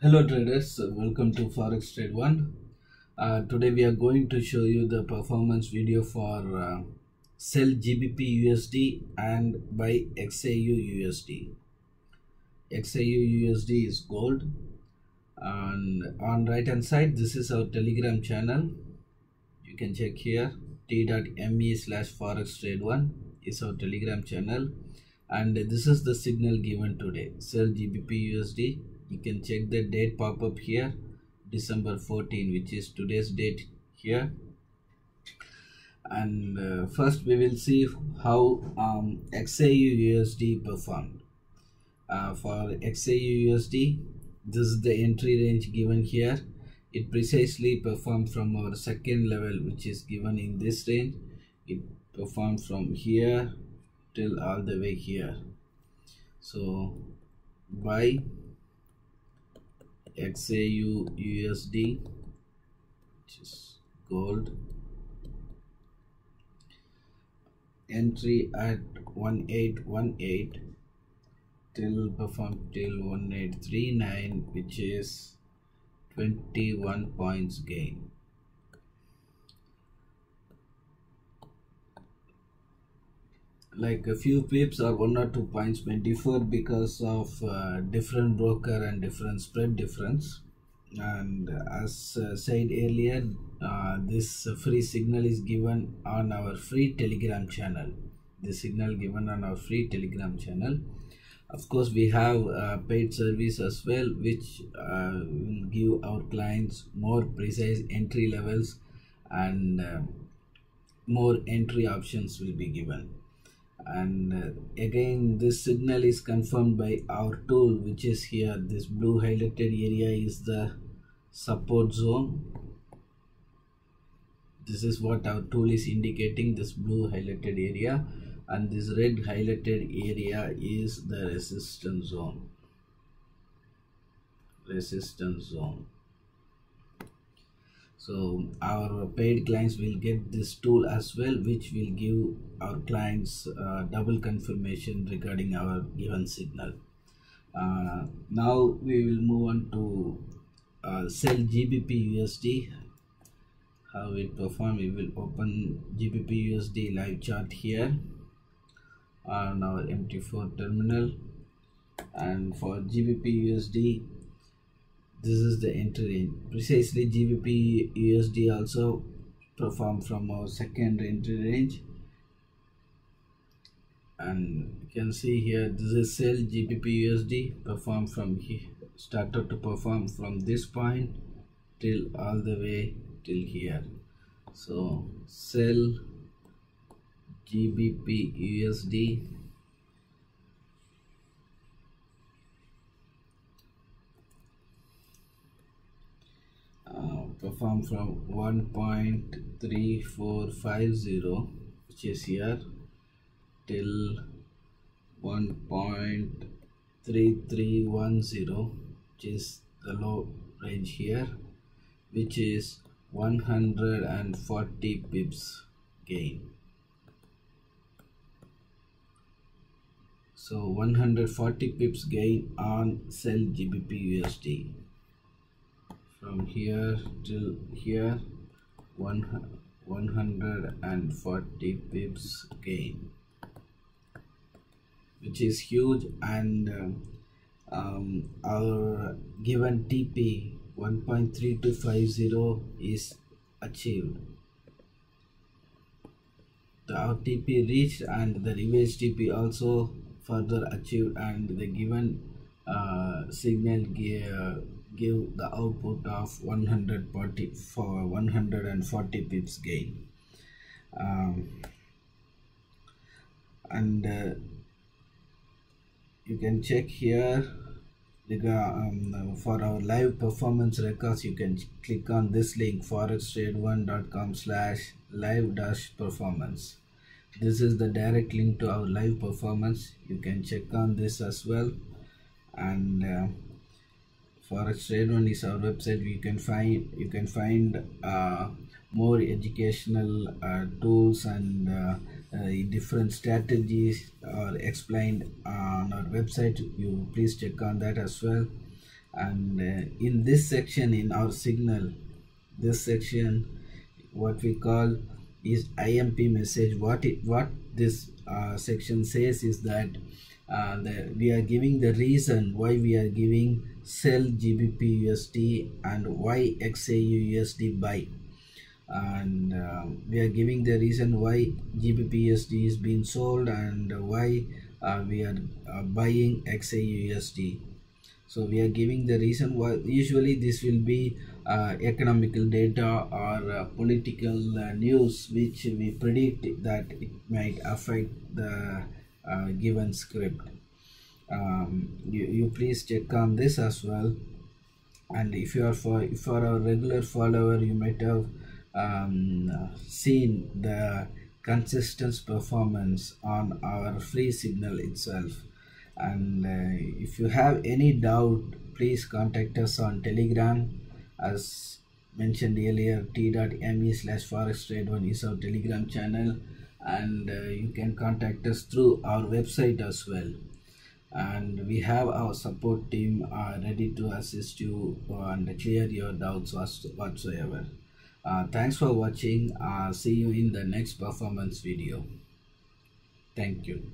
Hello traders, welcome to Forex Trade 1. Uh, today we are going to show you the performance video for uh, sell GBP USD and buy XAU USD. XAU USD is gold and on right hand side this is our telegram channel. You can check here t.me slash forex trade 1 is our telegram channel and this is the signal given today sell GBP USD you can check the date pop up here December 14 which is today's date here. And uh, first we will see how um, XAU USD performed. Uh, for XAU USD this is the entry range given here. It precisely performed from our second level which is given in this range. It performed from here till all the way here. So buy XAU USD which is gold. Entry at 1818 till perform till 1839 which is 21 points gain like a few pips or one or two points may differ because of uh, different broker and different spread difference. And as uh, said earlier uh, this free signal is given on our free telegram channel. The signal given on our free telegram channel. Of course we have uh, paid service as well which uh, will give our clients more precise entry levels and uh, more entry options will be given and uh, again this signal is confirmed by our tool which is here. This blue highlighted area is the support zone. This is what our tool is indicating this blue highlighted area. And this red highlighted area is the resistance zone. Resistance zone so our paid clients will get this tool as well which will give our clients uh, double confirmation regarding our given signal. Uh, now we will move on to uh, sell gbp usd how it perform we will open gbp usd live chart here on our mt4 terminal. And for gbp usd this is the entry. Range precisely gbp usd also perform from our second entry range. And you can see here this is sell gbp usd perform from here started to perform from this point till all the way till here. So sell gbp usd perform from 1.3450 which is here till 1.3310 which is the low range here which is 140 pips gain. So 140 pips gain on sell gbp usd from here till here one 140 pips gain which is huge. And um, um, our given TP 1.3250 is achieved. The our TP reached and the reverse TP also further achieved and the given uh, signal gear give the output of 140 for 140 pips gain. Um, and uh, you can check here um, for our live performance records you can click on this link forextrade1.com slash live dash performance. This is the direct link to our live performance. You can check on this as well. And uh, forex trade is our website you can find you can find uh, more educational uh, tools and uh, uh, different strategies are explained on our website. You please check on that as well. And uh, in this section in our signal this section what we call is imp message. What it what this section says is that uh, the, we are giving the reason why we are giving sell gbp usd and why xau usd buy. And uh, we are giving the reason why gbp usd is being sold and why uh, we are uh, buying xau usd so we are giving the reason why usually this will be uh, economical data or uh, political uh, news which we predict that it might affect the given script. Um, you, you please check on this as well. And if you are for if you are a regular follower you might have um, seen the consistent performance on our free signal itself. And uh, if you have any doubt please contact us on telegram. As mentioned earlier t.me slash forex trade one is our telegram channel and uh, you can contact us through our website as well. And we have our support team uh, ready to assist you and clear your doubts whatsoever. Uh, thanks for watching. Uh, see you in the next performance video. Thank you